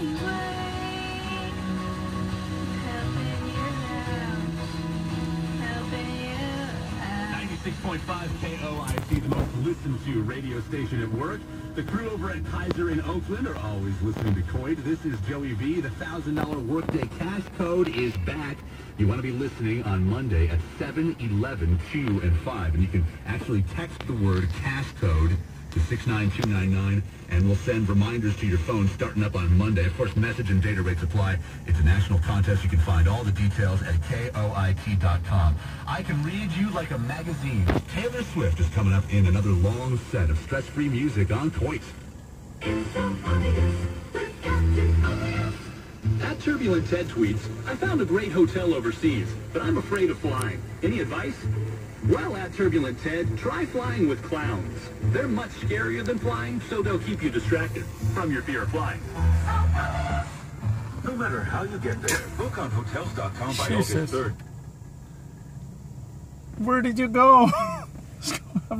out. 96.5 KOIT, the most listened to radio station at work. The crew over at Kaiser in Oakland are always listening to Coit. This is Joey V. The $1,000 workday cash code is back. You want to be listening on Monday at 7, 11, 2, and 5. And you can actually text the word cash code to 69299, and we'll send reminders to your phone starting up on Monday. Of course, message and data rates apply. It's a national contest. You can find all the details at KOIT.com. I can read you like a magazine. Taylor Swift is coming up in another long set of stress-free music on Coit. Turbulent Ted tweets, I found a great hotel overseas, but I'm afraid of flying. Any advice? Well, at Turbulent Ted, try flying with clowns. They're much scarier than flying, so they'll keep you distracted from your fear of flying. No matter how you get there, book on Hotels.com by Jesus. August 3rd. Where did you go?